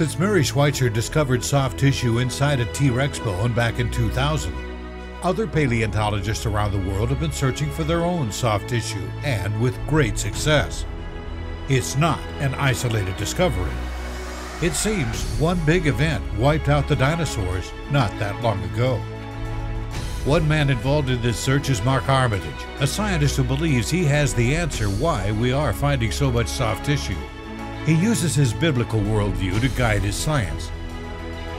Since Mary Schweitzer discovered soft tissue inside a T Rex bone back in 2000, other paleontologists around the world have been searching for their own soft tissue, and with great success. It's not an isolated discovery. It seems one big event wiped out the dinosaurs not that long ago. One man involved in this search is Mark Armitage, a scientist who believes he has the answer why we are finding so much soft tissue. He uses his biblical worldview to guide his science.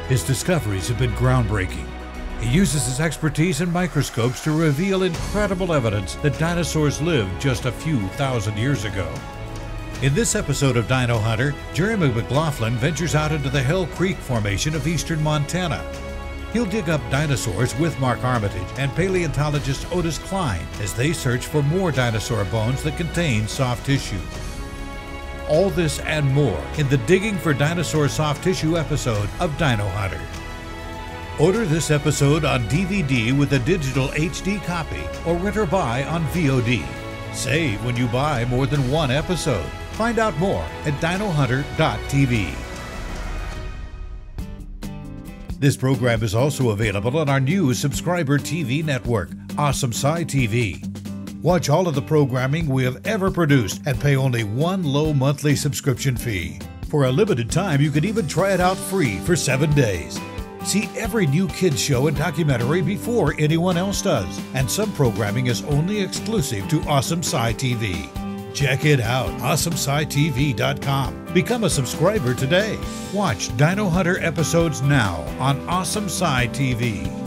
His discoveries have been groundbreaking. He uses his expertise in microscopes to reveal incredible evidence that dinosaurs lived just a few thousand years ago. In this episode of Dino Hunter, Jeremy McLaughlin ventures out into the Hell Creek Formation of eastern Montana. He'll dig up dinosaurs with Mark Armitage and paleontologist Otis Kline as they search for more dinosaur bones that contain soft tissue. All this and more in the Digging for Dinosaur Soft Tissue episode of Dino Hunter. Order this episode on DVD with a digital HD copy or rent or buy on VOD. Save when you buy more than one episode. Find out more at dinohunter.tv. This program is also available on our new subscriber TV network, Awesome Sci TV. Watch all of the programming we have ever produced and pay only one low monthly subscription fee. For a limited time, you can even try it out free for seven days. See every new kids show and documentary before anyone else does, and some programming is only exclusive to Awesome Sci TV. Check it out, awesomescitv.com. Become a subscriber today. Watch Dino Hunter episodes now on Awesome Sci TV.